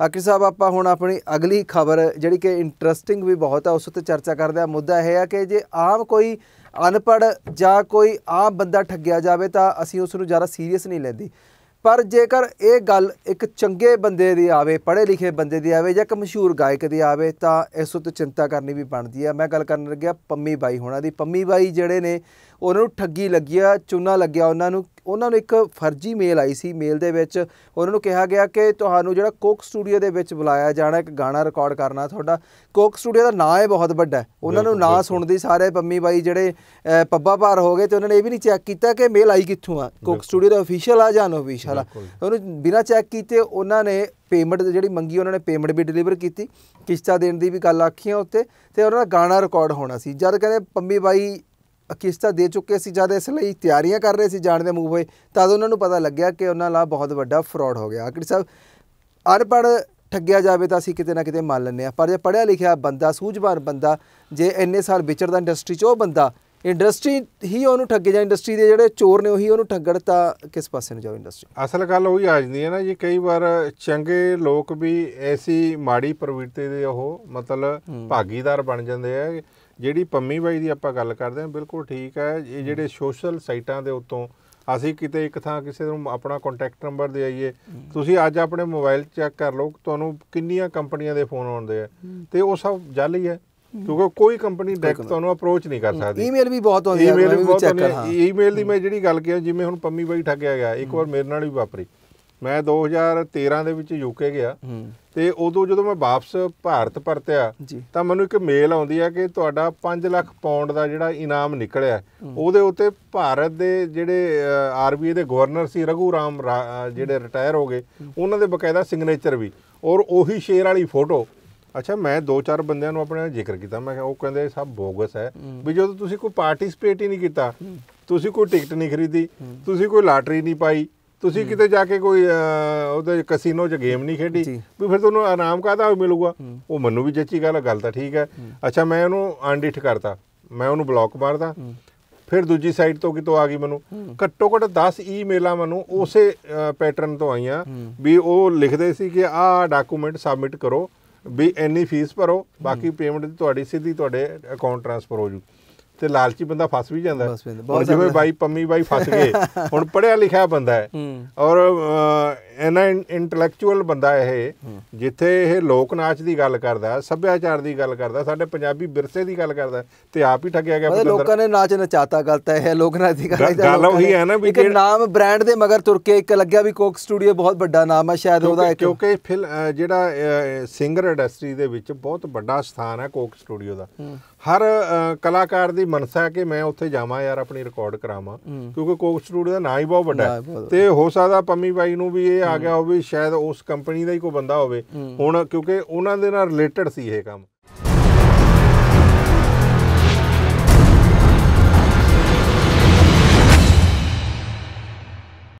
ਆਕਿਰ ਸਾਹਿਬ, ਆਪਾਂ ਹੁਣ ਆਪਣੀ ਅਗਲੀ ਖਬਰ, ਜਿਹੜੀ ਕਿ ਇੰਟਰਸਟਿੰਗ ਵੀ ਬਹੁਤ ਹੈ ਉਸ ਉੱਤੇ ਚਰਚਾ ਕਰਦੇ ਆ ਮੁੱਦਾ ਇਹ ਹੈ ਕਿ ਜੇ ਆਮ ਕੋਈ ਅਨਪੜ੍ਹ ਜਾਂ ਕੋਈ ਆਮ ਬੰਦਾ ਠੱਗਿਆ ਜਾਵੇ, ਤਾਂ ਅਸੀਂ ਉਸ ਨੂੰ ਜ਼ਿਆਦਾ ਸੀਰੀਅਸ ਨਹੀਂ ਲੈਂਦੀ। ਪਰ ਜੇਕਰ ਇਹ ਗੱਲ ਇੱਕ ਚੰਗੇ ਬੰਦੇ ਦੀ ਆਵੇ ਪੜ੍ਹੇ ਲਿਖੇ ਬੰਦੇ ਦੀ ਆਵੇ ਜਾਂ ਇੱਕ ਮਸ਼ਹੂਰ ਗਾਇਕ ਦੀ ਆਵੇ, ਤਾਂ ਇਸ ਉੱਤੇ ਚਿੰਤਾ ਕਰਨੀ ਵੀ ਬਣਦੀ ਹੈ ਮੈਂ ਗੱਲ ਕਰਨ ਲੱਗਿਆ ਪੰਮੀ ਬਾਈ ਹੋਣਾ ਦੀ। ਪੰਮੀ ਬਾਈ ਜਿਹੜੇ ਨੇ, ਉਹਨਾਂ ਨੂੰ ਠੱਗੀ ਲੱਗੀ ਆ, ਚੂਨਾ ਲੱਗਿਆ ਉਹਨਾਂ ਨੂੰ। ਉਹਨਾਂ ਨੂੰ ਇੱਕ ਫਰਜ਼ੀ ਮੇਲ ਆਈ ਸੀ ਮੇਲ ਦੇ ਵਿੱਚ ਉਹਨਾਂ ਨੂੰ ਕਿਹਾ ਗਿਆ ਕਿ ਤੁਹਾਨੂੰ ਜਿਹੜਾ ਕੋਕ ਸਟੂਡੀਓ ਦੇ ਵਿੱਚ ਬੁਲਾਇਆ ਜਾਣਾ ਇੱਕ ਗਾਣਾ ਰਿਕਾਰਡ ਕਰਨਾ ਤੁਹਾਡਾ। ਕੋਕ ਸਟੂਡੀਓ ਦਾ ਨਾਂ ਹੈ ਬਹੁਤ ਵੱਡਾ। ਉਹਨਾਂ ਨੂੰ ਨਾਂ ਸੁਣਦੀ ਸਾਰੇ ਪੰਮੀ ਬਾਈ ਜਿਹੜੇ ਪੱਬਾ ਭਾਰ ਹੋ ਗਏ ਤੇ ਉਹਨਾਂ ਨੇ ਇਹ ਵੀ ਨਹੀਂ ਚੈੱਕ ਕੀਤਾ ਕਿ ਮੇਲ ਆਈ ਕਿੱਥੋਂ ਆ। ਕੋਕ ਸਟੂਡੀਓ ਦਾ ਅਫੀਸ਼ੀਅਲ ਆ ਜਾਂ ਅਨਅਫੀਸ਼ੀਅਲ ਆ? ਉਹਨੂੰ ਬਿਨਾਂ ਚੈੱਕ ਕੀਤੇ ਉਹਨਾਂ ਨੇ ਪੇਮੈਂਟ ਜਿਹੜੀ ਮੰਗੀ ਉਹਨਾਂ ਨੇ ਪੇਮੈਂਟ ਵੀ ਡਿਲੀਵਰ ਕੀਤੀ। ਕਿਸ਼ਤਾਂ ਦੇਣ ਦੀ ਵੀ ਗੱਲ ਆਖੀਆਂ ਉੱਤੇ ਤੇ ਉਹਨਾਂ ਦਾ ਗਾਣਾ ਰਿਕਾਰਡ ਹੋਣਾ ਸੀ। ਜਦ ਕਹਿੰਦੇ ਪੰਮੀ ਬਾਈ ਕਿਸ਼ਤਾਂ ਦੇ ਚੁੱਕੇ ਸੀ ਜਦ ਇਸ ਲਈ ਤਿਆਰੀਆਂ ਕਰ ਰਹੇ ਸੀ ਜਾਣ ਦੇ ਮੂਵ ਹੋਏ, ਤਦ ਉਹਨਾਂ ਨੂੰ ਪਤਾ ਲੱਗਿਆ ਕਿ ਉਹਨਾਂ ਨਾਲ ਬਹੁਤ ਵੱਡਾ ਫਰਾਡ ਹੋ ਗਿਆ। ਆਖਿਰ ਸਾਹਿਬ, ਅਨਪੜ੍ਹ ਠੱਗਿਆ ਜਾਵੇ ਤਾਂ ਅਸੀਂ ਕਿਤੇ ਨਾ ਕਿਤੇ ਮੰਨ ਲੈਂਦੇ ਆ ਪਰ ਜੇ ਪੜ੍ਹਿਆ ਲਿਖਿਆ ਬੰਦਾ, ਸੂਝਵਾਨ ਬੰਦਾ, ਜੇ ਇੰਨੇ ਸਾਲ ਵਿਚਰਦਾ ਇੰਡਸਟਰੀ 'ਚ, ਉਹ ਬੰਦਾ ਇੰਡਸਟਰੀ ਹੀ ਉਹਨੂੰ ਠੱਗੇ ਜਾਂ ਇੰਡਸਟਰੀ ਦੇ ਜਿਹੜੇ ਚੋਰ ਨੇ ਉਹੀ ਉਹਨੂੰ ਠੱਗਣ ਤਾਂ ਕਿਸ ਪਾਸੇ ਨੂੰ ਜਾਓ ਇੰਡਸਟਰੀ? ਅਸਲ ਗੱਲ ਉਹੀ ਆ ਜਾਂਦੀ ਹੈ ਨਾ ਜੀ ਕਈ ਵਾਰ ਚੰਗੇ ਲੋਕ ਵੀ ਐਸੀ ਮਾੜੀ ਪ੍ਰਵਿਰਤੀ ਦੇ ਉਹ ਮਤਲਬ ਭਾਗੀਦਾਰ ਬਣ ਜਾਂਦੇ ਆ ਜਿਹੜੀ ਪੰਮੀ ਬਾਈ ਦੀ ਆਪਾਂ ਗੱਲ ਕਰਦੇ ਹਾਂ ਬਿਲਕੁਲ ਠੀਕ ਹੈ ਇਹ ਜਿਹੜੇ ਸੋਸ਼ਲ ਸਾਈਟਾਂ ਦੇ ਉੱਤੋਂ ਅਸੀਂ ਕਿਤੇ ਇੱਕ ਥਾਂ ਕਿਸੇ ਨੂੰ ਆਪਣਾ ਕੰਟੈਕਟ ਨੰਬਰ ਦੇ ਆਈਏ ਤੁਸੀਂ ਅੱਜ ਆਪਣੇ ਮੋਬਾਈਲ ਚੈੱਕ ਕਰ ਲਓ ਤੁਹਾਨੂੰ ਕਿੰਨੀਆਂ ਕੰਪਨੀਆਂ ਦੇ ਫੋਨ ਆਉਂਦੇ ਆ ਤੇ ਉਹ ਸਭ ਜਾਲੀ ਹੈ। ਕਿਉਂਕਿ ਕੋਈ ਕੰਪਨੀ ਡਾਇਰੈਕਟ ਤੁਹਾਨੂੰ ਅਪਰੋਚ ਨਹੀਂ ਕਰ ਸਕਦੀ। ਈਮੇਲ ਵੀ ਬਹੁਤ ਆਉਂਦੀ ਹੈ ਈਮੇਲ ਵੀ ਚੈੱਕ ਕਰ। ਹਾਂ ਈਮੇਲ ਦੀ ਮੈਂ ਜਿਹੜੀ ਗੱਲ ਕੀਤੀ ਜਿਵੇਂ ਹੁਣ ਪੰਮੀ ਬਾਈ ਠੱਗਿਆ ਗਿਆ ਇੱਕ ਵਾਰ ਮੇਰੇ ਨਾਲ ਵੀ ਵਾਪਰੀ। ਮੈਂ 2013 ਦੇ ਵਿੱਚ ਯੂਕੇ ਗਿਆ ਤੇ ਉਦੋਂ ਜਦੋਂ ਮੈਂ ਵਾਪਸ ਭਾਰਤ ਪਰਤਿਆ ਤਾਂ ਮੈਨੂੰ ਇੱਕ ਮੇਲ ਆਉਂਦੀ ਹੈ ਕਿ ਤੁਹਾਡਾ 5 ਲੱਖ ਪਾਉਂਡ ਦਾ ਜਿਹੜਾ ਇਨਾਮ ਨਿਕਲਿਆ ਉਹਦੇ ਉੱਤੇ ਭਾਰਤ ਦੇ ਜਿਹੜੇ ਆਰਬੀਆਈ ਦੇ ਗਵਰਨਰ ਸੀ ਰਘੂ ਰਾਮ ਜਿਹੜੇ ਰਿਟਾਇਰ ਹੋ ਗਏ ਉਹਨਾਂ ਦੇ ਬਕਾਇਦਾ ਸਿਗਨੇਚਰ ਵੀ। ਔਰ ਉਹੀ ਸ਼ੇਅਰ ਵਾਲੀ ਫੋਟੋ ਅੱਛਾ ਮੈਂ ਦੋ ਚਾਰ ਬੰਦਿਆਂ ਨੂੰ ਆਪਣੇ ਨਾਲ ਜ਼ਿਕਰ ਕੀਤਾ। ਮੈਂ ਕਿਹਾ ਉਹ ਕਹਿੰਦੇ ਸਭ ਬੋਗਸ ਹੈ। ਵੀ ਜਦੋਂ ਤੁਸੀਂ ਕੋਈ ਪਾਰਟਿਸਿਪੇਟ ਹੀ ਨਹੀਂ ਕੀਤਾ ਤੁਸੀਂ ਕੋਈ ਟਿਕਟ ਨਹੀਂ ਖਰੀਦੀ ਤੁਸੀਂ ਕੋਈ ਲਾਟਰੀ ਨਹੀਂ ਪਾਈ ਤੁਸੀਂ ਕਿਤੇ ਜਾ ਕੇ ਕੋਈ ਉਹਦੇ ਕਸੀਨੋ 'ਚ ਗੇਮ ਨਹੀਂ ਖੇਡੀ। ਵੀ ਫਿਰ ਤੁਹਾਨੂੰ ਆਰਾਮ ਕਾਹਦਾ ਮਿਲੂਗਾ? ਉਹ ਮੈਨੂੰ ਵੀ ਜੱਚੀ ਗੱਲ ਗੱਲ ਤਾਂ ਠੀਕ ਹੈ। ਅੱਛਾ ਮੈਂ ਉਹਨੂੰ ਅਨਡਿਟ ਕਰਤਾ। ਮੈਂ ਉਹਨੂੰ ਬਲੌਕ ਮਾਰਦਾ। ਫਿਰ ਦੂਜੀ ਸਾਈਡ ਤੋਂ ਕਿਤੋਂ ਆ ਗਈ ਮੈਨੂੰ। ਘੱਟੋ ਘੱਟ 10 ਈਮੇਲਾਂ ਮੈਨੂੰ ਉਸੇ ਪੈਟਰਨ ਤੋਂ ਆਈਆਂ ਵੀ ਉਹ ਲਿਖਦੇ ਸੀ ਕਿ ਆਹ ਡਾਕੂਮੈਂਟ ਸਬਮਿਟ ਕਰੋ। ਵੀ ਇੰਨੀ ਫੀਸ ਭਰੋ ਬਾਕੀ ਪੇਮੈਂਟ ਤੁਹਾਡੀ ਸਿੱਧੀ ਤੁਹਾਡੇ ਅਕਾਊਂਟ ਟ੍ਰਾਂਸਫਰ ਹੋ ਜੂ। ਤੇ ਲਾਲਚੀ ਬੰਦਾ ਫਸ ਵੀ ਜਾਂਦਾ। ਹੁਣ ਜਿਵੇਂ ਬਾਈ ਪੰਮੀ ਬਾਈ ਫਸ ਗਏ ਹੁਣ ਪੜਿਆ ਲਿਖਿਆ ਬੰਦਾ ਹੂੰ। ਔਰ ਇਹਨਾਂ ਇੰਟੈਲੈਕਚੁਅਲ ਬੰਦਾ ਇਹ ਜਿੱਥੇ ਇਹ ਲੋਕ ਨਾਚ ਦੀ ਗੱਲ ਕਰਦਾ ਸੱਭਿਆਚਾਰ ਦੀ ਗੱਲ ਕਰਦਾ ਸਾਡੇ ਪੰਜਾਬੀ ਵਿਰਸੇ ਦੀ ਗੱਲ ਕਰਦਾ ਤੇ ਆਪ ਹੀ ਠੱਗਿਆ ਗਿਆ ਮਤਲਬ ਲੋਕਾਂ ਨੇ ਨਾਚ ਨਚਾਤਾ ਗਲਤ ਹੈ ਇਹ ਲੋਕ ਨਾਚ ਦੀ ਗੱਲ ਗੱਲ- ਗੱਲ ਉਹੀ ਹੈ ਨਾ ਵੀ ਇੱਕ ਨਾਮ ਬ੍ਰਾਂਡ ਦੇ ਮਗਰ ਤੁਰ ਕੇ ਇੱਕ ਲੱਗਿਆ ਵੀ ਕੋਕ ਸਟੂਡੀਓ ਬਹੁਤ ਵੱਡਾ ਨਾਮ ਹੈ ਸ਼ਾਇਦ ਉਹਦਾ ਇੱਕ ਕਿਉਂਕਿ ਫਿਲ ਜਿਹੜਾ ਸਿੰਗਰ ਇੰਡਸਟਰੀ ਦੇ ਵਿੱਚ ਬਹੁਤ ਵੱਡਾ ਸਥਾਨ ਹੈ ਕੋਕ ਸਟੂਡੀਓ ਦਾ। ਹਰ ਕਲਾਕਾਰ ਦੀ ਮਨਸਾ ਹੈ ਕਿ ਮੈਂ ਉੱਥੇ ਜਾਵਾਂ ਯਾਰ ਆਪਣੀ ਰਿਕਾਰਡ ਕਰਾਵਾਂ ਕਿਉਂਕਿ ਕੋਕ ਸਟੂਡੀਓ ਦਾ ਨਾਂ ਹੀ ਬਹੁਤ ਵੱਡਾ ਹੈ। ਤੇ ਹੋ ਸਕਦਾ ਪੰਮੀ ਬਾਈ ਨੂੰ ਵੀ ਇਹ ਆ ਗਿਆ ਹੋਵੇ ਸ਼ਾਇਦ ਉਸ ਕੰਪਨੀ ਦਾ ਹੀ ਕੋਈ ਬੰਦਾ ਹੋਵੇ। ਹੁਣ ਕਿਉਂਕਿ ਉਹਨਾਂ ਦੇ ਨਾਲ ਰਿਲੇਟਡ ਸੀ ਇਹ ਕੰਮ।